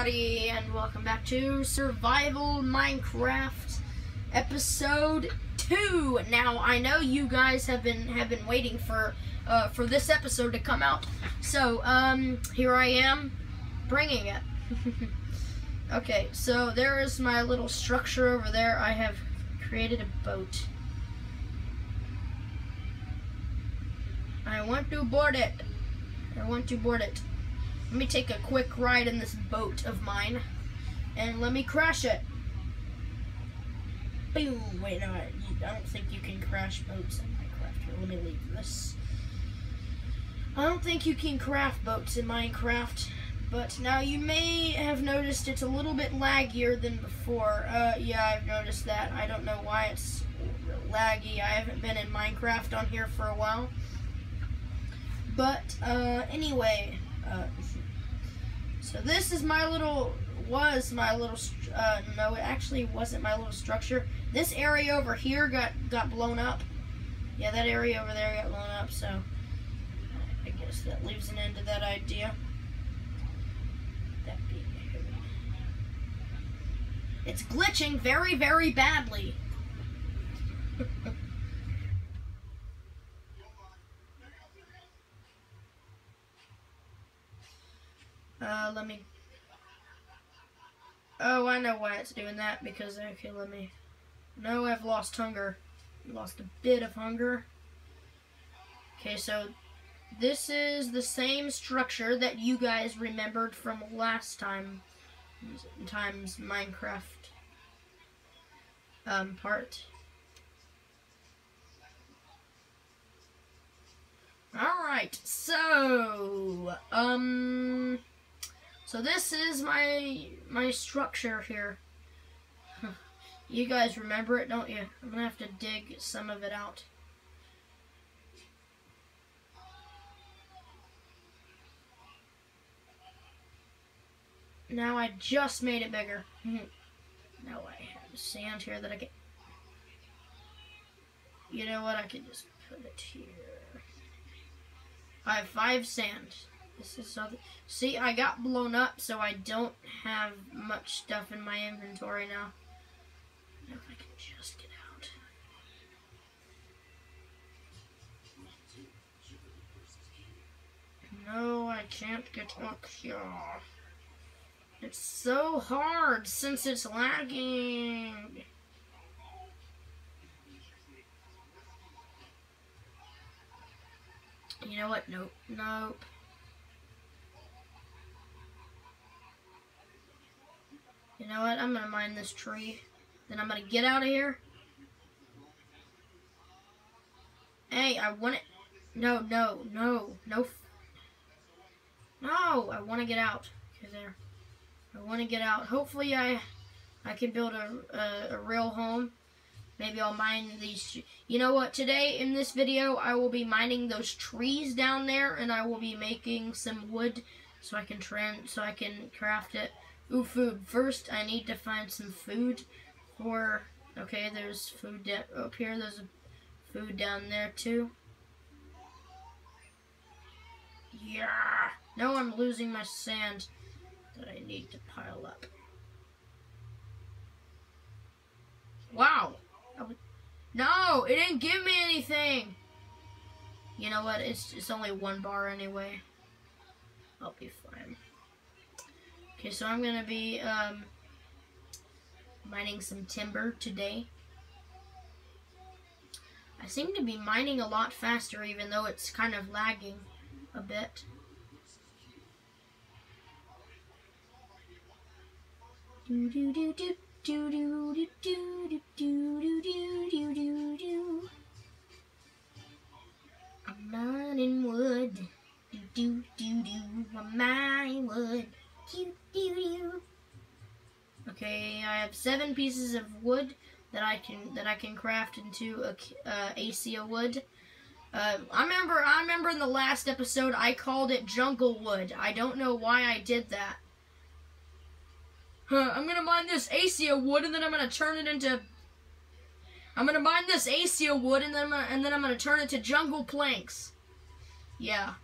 everybody, and welcome back to Survival Minecraft episode two. Now, I know you guys have been have been waiting for uh, for this episode to come out, so um, here I am, bringing it. okay, so there is my little structure over there. I have created a boat. I want to board it. I want to board it. Let me take a quick ride in this boat of mine. And let me crash it. Boom. Wait, no, I, I don't think you can crash boats in Minecraft. Here, let me leave this. I don't think you can craft boats in Minecraft. But now you may have noticed it's a little bit laggier than before. Uh, yeah, I've noticed that. I don't know why it's laggy. I haven't been in Minecraft on here for a while. But, uh, anyway, uh, so this is my little, was my little, uh, no, it actually wasn't my little structure. This area over here got, got blown up. Yeah, that area over there got blown up, so I guess that leaves an end to that idea. It's glitching very, very badly. Uh, let me... Oh, Doing that, because, okay, let me... No, I've lost hunger. Lost a bit of hunger. Okay, so this is the same structure that you guys remembered from last time times Minecraft um, part. Alright, so, um... So this is my my structure here. You guys remember it, don't you? I'm gonna have to dig some of it out. Now I just made it bigger. Hmm. now I have sand here that I can... You know what? I can just put it here. I have five sand. This is something. See, I got blown up, so I don't have much stuff in my inventory now. If I can just get out. No, I can't get up here. It's so hard since it's lagging. You know what? Nope. Nope. You know what? I'm to mine this tree. Then I'm going to get out of here. Hey, I want it. No, no, no, no. No, I want to get out. Okay, there. I want to get out. Hopefully I I can build a, a, a real home. Maybe I'll mine these. You know what? Today in this video, I will be mining those trees down there, and I will be making some wood so I can trend, so I can craft it. Ooh, food. First, I need to find some food for... Okay, there's food up here. There's food down there, too. Yeah! Now I'm losing my sand that I need to pile up. Wow! No! It didn't give me anything! You know what? It's, it's only one bar anyway. I'll be fine. Okay, so I'm to be um, mining some timber today. I seem to be mining a lot faster even though it's kind of lagging a bit. Do do do do do do do do do do do do do do I'm mining wood. Do do do do. I'm mining wood. Okay, I have seven pieces of wood that I can that I can craft into a uh, wood. Uh, I remember I remember in the last episode I called it jungle wood. I don't know why I did that. Huh, I'm gonna mine this acacia wood and then I'm gonna turn it into. I'm gonna mine this acacia wood and then I'm gonna, and then I'm gonna turn it to jungle planks. Yeah.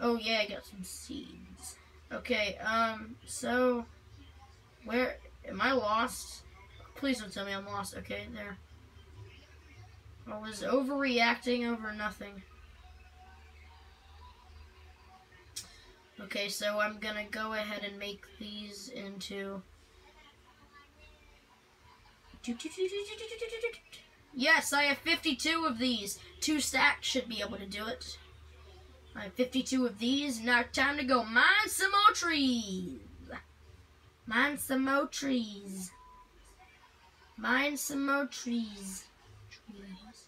Oh yeah, I got some seeds. Okay, um, so where am I lost? Please don't tell me I'm lost. Okay, there. I was overreacting over nothing. Okay, so I'm gonna go ahead and make these into. Yes, I have 52 of these. Two stacks should be able to do it. I have 52 of these. Now time to go mine some more trees. Mine some more trees. Mine some more trees. Trees.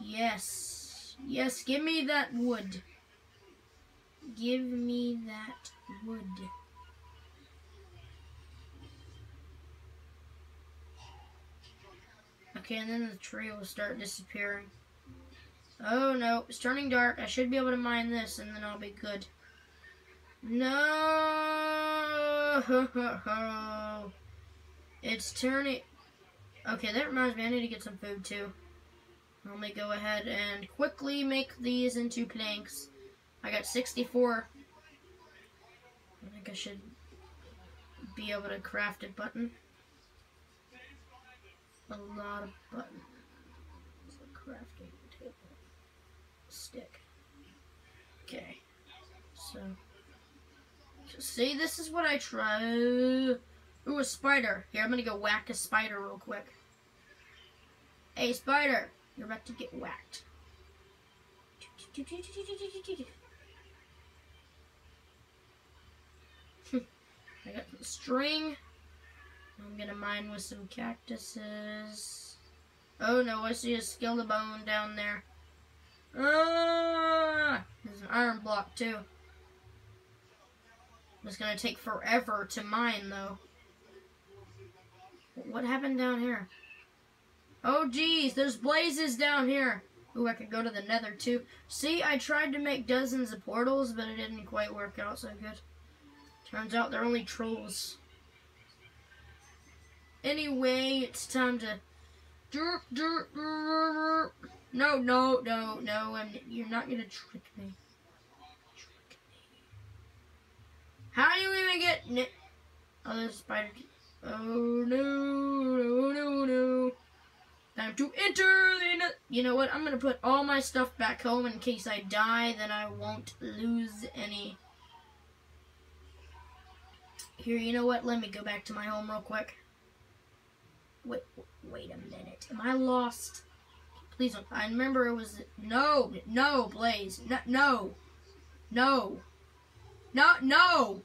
Yes. Yes, give me that wood. Give me that wood. Okay, and then the tree will start disappearing. Oh no, it's turning dark. I should be able to mine this and then I'll be good. No! It's turning... Okay, that reminds me, I need to get some food too. Let me go ahead and quickly make these into planks. I got 64. I think I should be able to craft a button. A lot of buttons. A crafting table. Stick. Okay. So. See, this is what I try. Ooh, a spider. Here, I'm gonna go whack a spider real quick. Hey, spider. You're about to get whacked. I got the string. I'm gonna mine with some cactuses. Oh no, I see a skeleton down there. Ah! There's an iron block too. It's gonna take forever to mine though. What happened down here? Oh geez, there's blazes down here. Ooh, I could go to the nether too. See, I tried to make dozens of portals, but it didn't quite work out so good. Turns out they're only trolls. Anyway, it's time to... No, no, no, no, I'm, you're not gonna trick me. Trick me. How do you even get... Oh, there's spider. Oh, no, no, no, no. Time to enter the... You know what? I'm going to put all my stuff back home in case I die. Then I won't lose any. Here, you know what? Let me go back to my home real quick. Wait, wait a minute. Am I lost? Please don't. I remember it was... No, no, Blaze. No, no. No. No, no.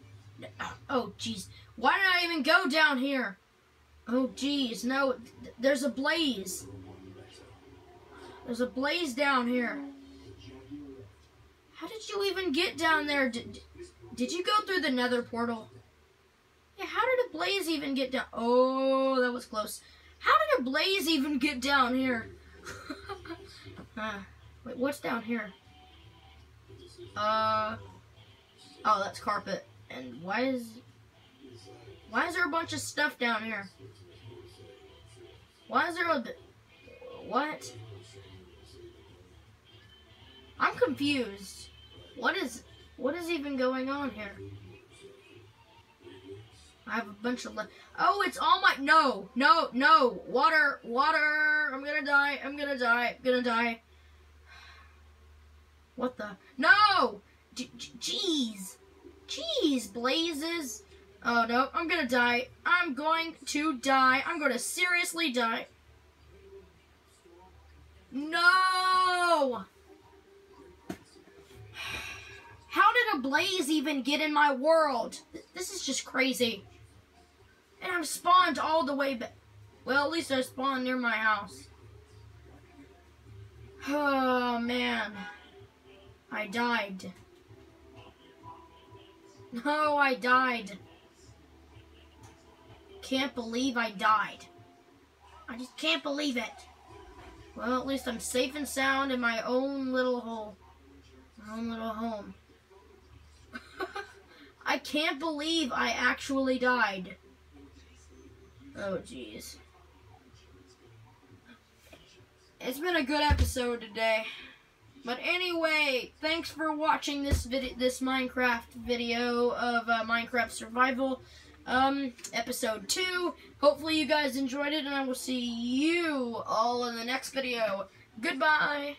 Oh, jeez. Why did I even go down here? Oh, geez, no, there's a blaze. There's a blaze down here. How did you even get down there? Did, did you go through the nether portal? How did a blaze even get down? Oh, that was close. How did a blaze even get down here? uh, wait, what's down here? Uh, oh, that's carpet. And why is, why is there a bunch of stuff down here? Why is there a... What? I'm confused. What is... What is even going on here? I have a bunch of... left. Oh, it's all my... No, no, no. Water, water. I'm gonna die. I'm gonna die. I'm gonna die. What the... No! Jeez. Jeez, blazes. Oh no, I'm gonna die. I'm going to die. I'm gonna seriously die. No! How did a blaze even get in my world? This is just crazy. I'm spawned all the way back. Well, at least I spawned near my house. Oh, man. I died. No, I died can't believe I died. I just can't believe it. Well, at least I'm safe and sound in my own little hole. My own little home. I can't believe I actually died. Oh, jeez. it's been a good episode today. But anyway, thanks for watching this video, this Minecraft video of uh, Minecraft Survival, um, episode two. Hopefully you guys enjoyed it, and I will see you all in the next video. Goodbye.